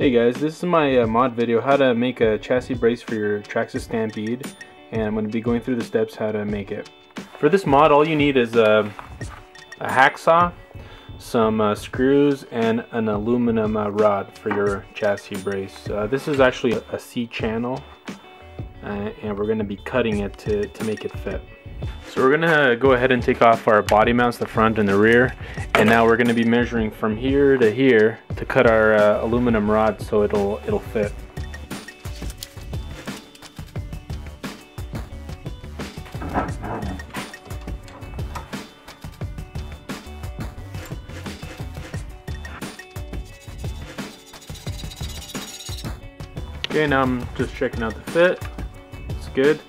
Hey guys, this is my uh, mod video how to make a chassis brace for your Traxxas Stampede and I'm going to be going through the steps how to make it. For this mod all you need is a, a hacksaw, some uh, screws and an aluminum uh, rod for your chassis brace. Uh, this is actually a, a C channel uh, and we're going to be cutting it to, to make it fit. So we're gonna go ahead and take off our body mounts, the front and the rear. And now we're gonna be measuring from here to here to cut our uh, aluminum rod so it'll, it'll fit. Okay, now I'm just checking out the fit. It's good.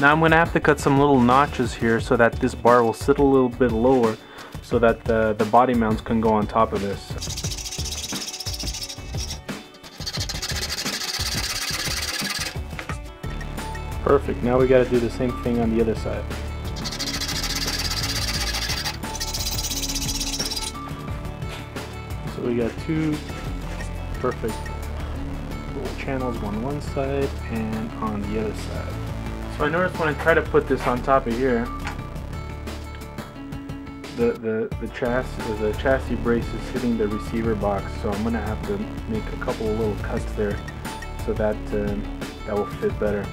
Now I'm going to have to cut some little notches here so that this bar will sit a little bit lower so that the, the body mounts can go on top of this. Perfect, now we got to do the same thing on the other side. So we got two perfect little channels on one side and on the other side. So I noticed when I try to put this on top of here, the the the chassis the chassis brace is hitting the receiver box, so I'm gonna have to make a couple of little cuts there, so that uh, that will fit better.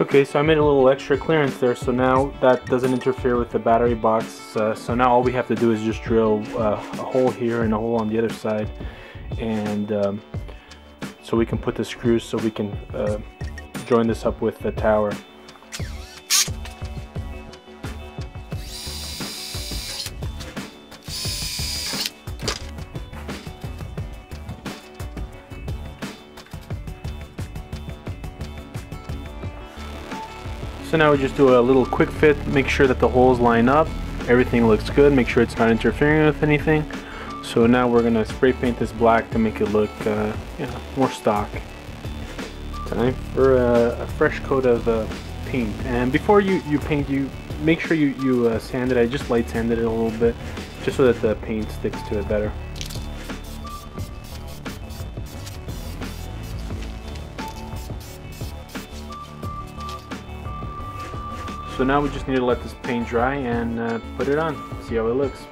Okay, so I made a little extra clearance there, so now that doesn't interfere with the battery box. Uh, so now all we have to do is just drill uh, a hole here and a hole on the other side, and um, so we can put the screws so we can uh, join this up with the tower. So now we just do a little quick fit, make sure that the holes line up, everything looks good, make sure it's not interfering with anything. So now we're gonna spray paint this black to make it look uh, you know, more stock. Time for a, fresh coat of uh, paint. And before you, you paint, you make sure you, you uh, sand it. I just light sanded it a little bit just so that the paint sticks to it better. So now we just need to let this paint dry and uh, put it on, see how it looks.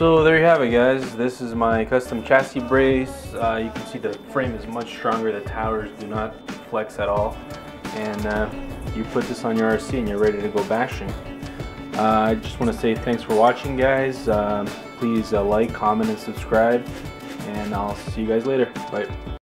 So there you have it guys, this is my custom chassis brace. Uh, you can see the frame is much stronger, the towers do not flex at all. And uh, you put this on your RC and you're ready to go bashing. Uh, I just want to say thanks for watching guys. Um, please uh, like, comment, and subscribe. And I'll see you guys later. Bye.